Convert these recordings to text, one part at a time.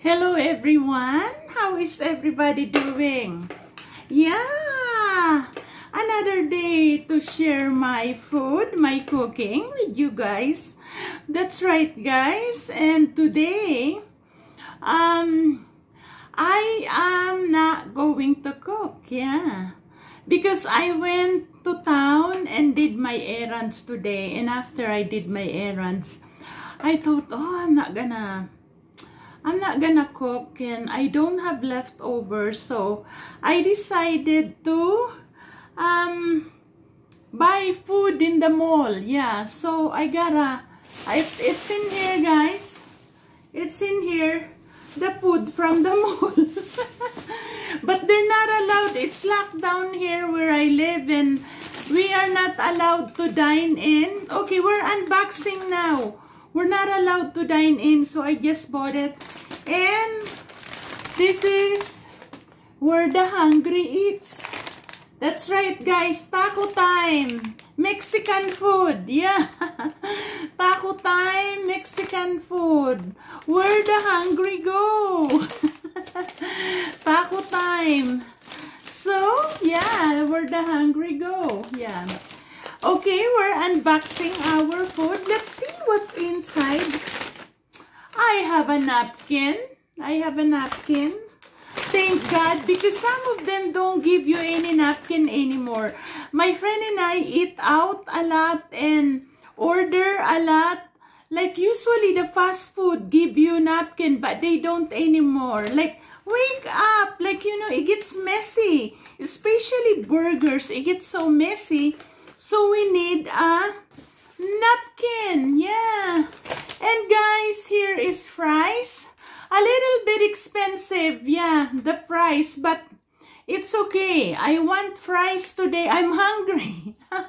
Hello everyone! How is everybody doing? Yeah! Another day to share my food, my cooking with you guys. That's right guys. And today, um, I am not going to cook. Yeah. Because I went to town and did my errands today. And after I did my errands, I thought, oh, I'm not gonna I'm not gonna cook and I don't have leftovers so I decided to um buy food in the mall. Yeah so I gotta I, it's in here guys. It's in here the food from the mall. But they're not allowed it's locked down here where I live and we are not allowed to dine in. Okay we're unboxing now. We're not allowed to dine in, so I just bought it. And this is where the hungry eats. That's right, guys. Taco time. Mexican food. Yeah. Taco time, Mexican food. Where the hungry go. Taco time. So, yeah, where the hungry go. Yeah. Okay, we're unboxing our food. Let's see what's inside. I have a napkin. I have a napkin. Thank God, because some of them don't give you any napkin anymore. My friend and I eat out a lot and order a lot. Like usually the fast food give you napkin, but they don't anymore. Like, wake up. Like, you know, it gets messy. Especially burgers, it gets so messy so we need a napkin. Here is fries. A little bit expensive. Yeah, the fries. But it's okay. I want fries today. I'm hungry. and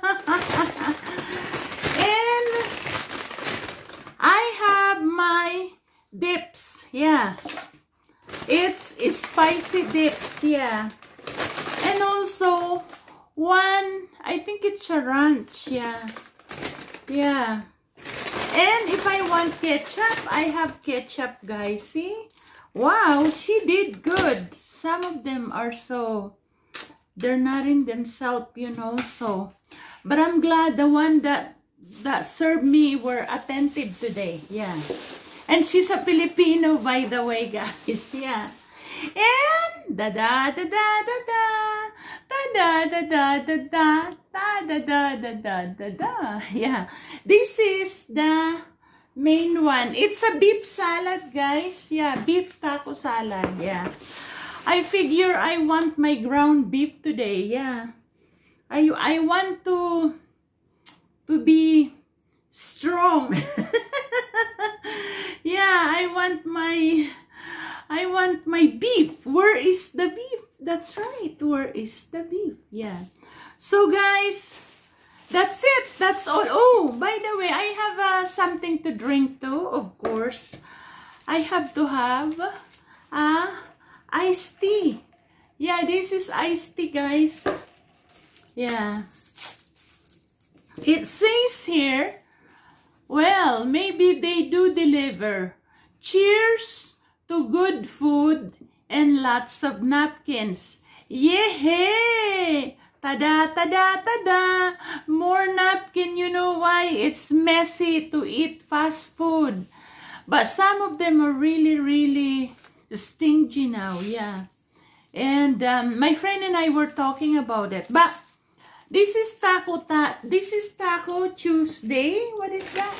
I have my dips. Yeah. It's spicy dips. Yeah. And also one, I think it's a ranch, yeah. Yeah. And if I want ketchup, I have ketchup, guys. See? Wow, she did good. Some of them are so, they're not in themselves, you know, so. But I'm glad the one that, that served me were attentive today. Yeah. And she's a Filipino, by the way, guys. Yeah. And da-da-da-da-da-da da da da da da da da da da da da yeah. This is the main one. It's a beef salad guys. Yeah beef taco salad. Yeah. I figure I want my ground beef today. Yeah. I I want to to be strong. Yeah I want my I want my beef. Where is the beef that's right. Where is the beef? Yeah. So guys, that's it. That's all. Oh, by the way, I have uh, something to drink too, of course. I have to have uh, iced tea. Yeah, this is iced tea, guys. Yeah. It says here, well, maybe they do deliver. Cheers to good food and lots of napkins. Yay! Tada, tada, tada! More napkin, you know why? It's messy to eat fast food. But some of them are really, really stingy now, yeah. And um, my friend and I were talking about it. But this is taco ta this is taco Tuesday. What is that?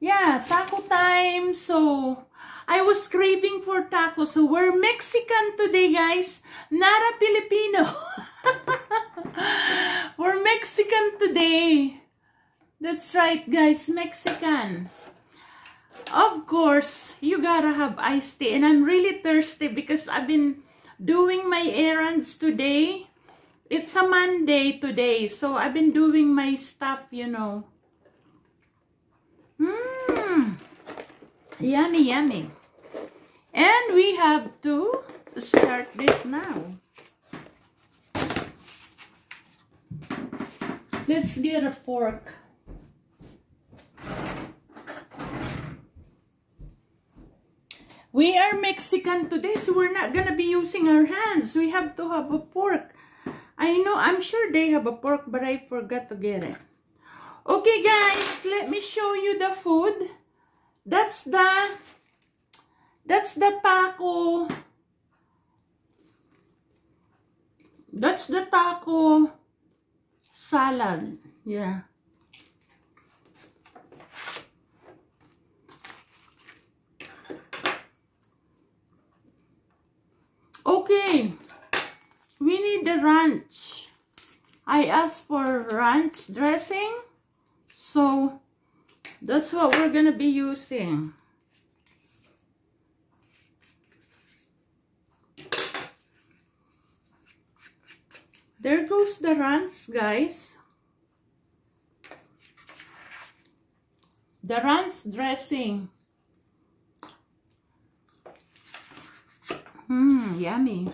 Yeah, taco time. So I was craving for tacos. So we're Mexican today, guys. Not a Filipino. we're Mexican today. That's right, guys. Mexican. Of course, you gotta have iced tea. And I'm really thirsty because I've been doing my errands today. It's a Monday today. So I've been doing my stuff, you know. Mmm. Yummy, yummy. And we have to start this now. Let's get a fork. We are Mexican today, so we're not gonna be using our hands. We have to have a pork. I know, I'm sure they have a pork, but I forgot to get it. Okay, guys, let me show you the food. That's the, that's the taco. That's the taco salad. Yeah. Okay. We need the ranch. I asked for ranch dressing. So, that's what we're going to be using. There goes the ranch, guys. The ranch dressing. Mmm, yummy.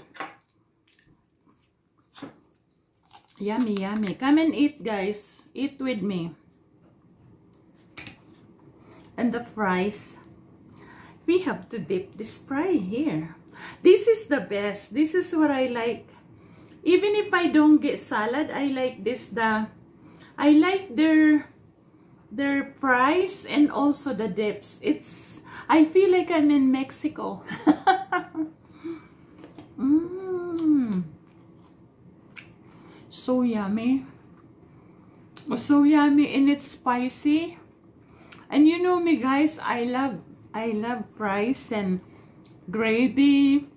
Yummy, yummy. Come and eat, guys. Eat with me. And the fries. We have to dip this fry here. This is the best. This is what I like. Even if I don't get salad, I like this. The I like their their fries and also the dips. It's I feel like I'm in Mexico. Mmm. So yummy. So yummy and it's spicy. And you know me guys, I love I love fries and gravy,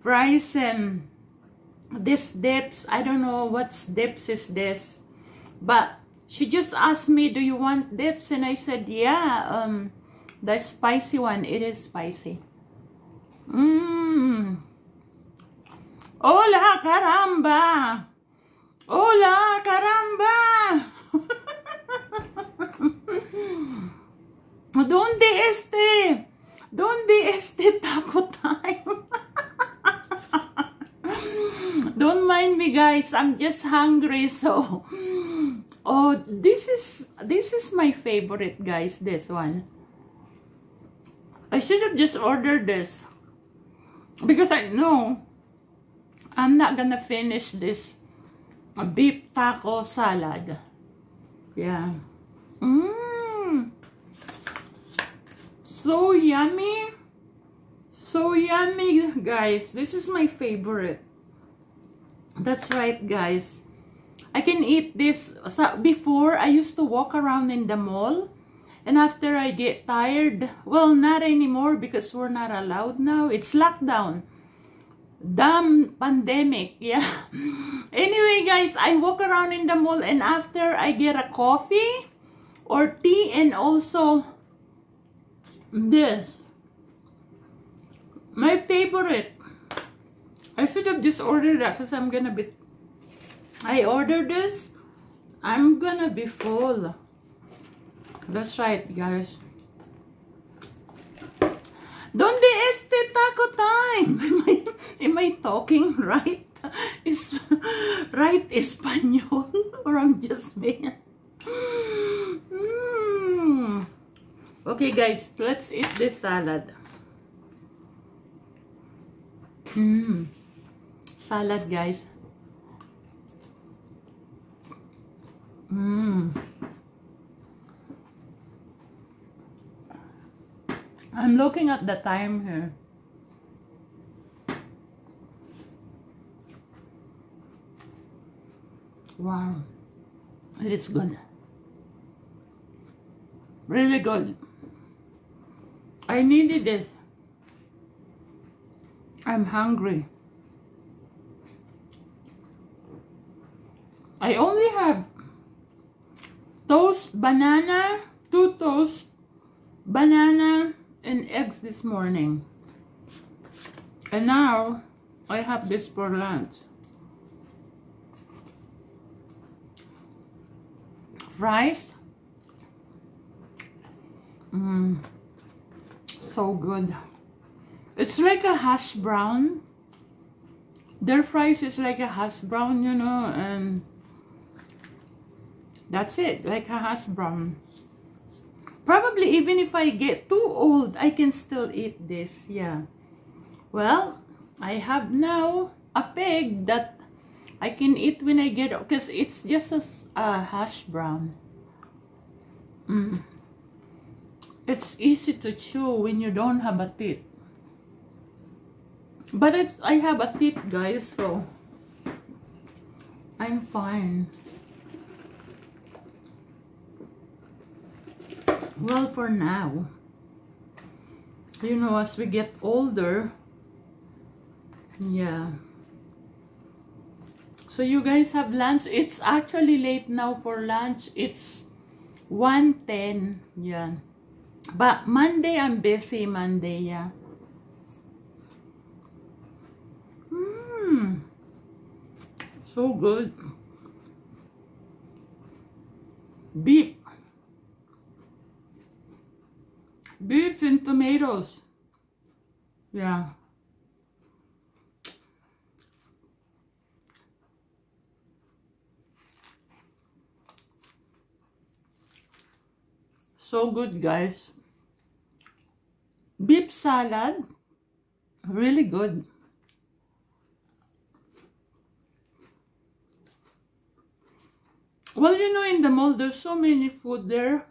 fries and this dips. I don't know what's dips is this. But she just asked me, do you want dips? And I said, yeah, um, the spicy one. It is spicy. Mmm. Hola, caramba! Hola, caramba! ¿Dónde este? ¿Dónde este taco time? Don't mind me guys, I'm just hungry so Oh, this is this is my favorite guys, this one. I should have just ordered this because I know I'm not gonna finish this beef taco salad. Yeah. Mmm. So yummy. So yummy, guys. This is my favorite. That's right, guys. I can eat this. Before, I used to walk around in the mall. And after I get tired, well, not anymore because we're not allowed now. It's lockdown damn pandemic yeah anyway guys i walk around in the mall and after i get a coffee or tea and also this my favorite i should have just ordered that because i'm gonna be i ordered this i'm gonna be full that's right guys Donde este taco time? Am I, am I talking right? Is right Espanol or I'm just me? Okay guys, let's eat this salad. Mm. Salad guys. Mmm. I'm looking at the time here. Wow. It is good. Really good. I needed this. I'm hungry. I only have toast, banana, two toast, banana, and eggs this morning. And now I have this for lunch. Fries. Mmm. So good. It's like a hash brown. Their fries is like a hash brown, you know, and that's it, like a hash brown. Probably even if I get too old, I can still eat this. Yeah. Well, I have now a pig that I can eat when I get because it's just a uh, hash brown. Mm. It's easy to chew when you don't have a teeth. But it's I have a teeth, guys, so I'm fine. Well, for now, you know, as we get older, yeah. So you guys have lunch. It's actually late now for lunch. It's 1.10. Yeah. But Monday, I'm busy Monday, yeah. Mmm. So good. Beef. Beef and tomatoes. Yeah. So good, guys. Beef salad. Really good. Well, you know, in the mall, there's so many food there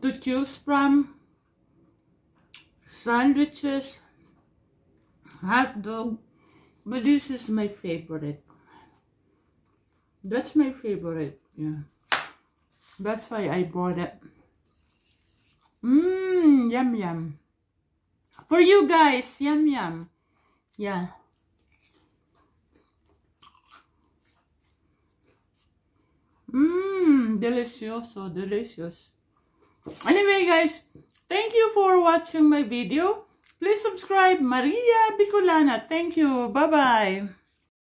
to choose from. Sandwiches, hot dog, but this is my favorite. That's my favorite, yeah. That's why I bought it. Yum yum. For you guys, yum yum. Yeah. Mmm, delicioso, delicious. Anyway, guys, thank you for watching my video. Please subscribe, Maria Bicolana. Thank you. Bye-bye.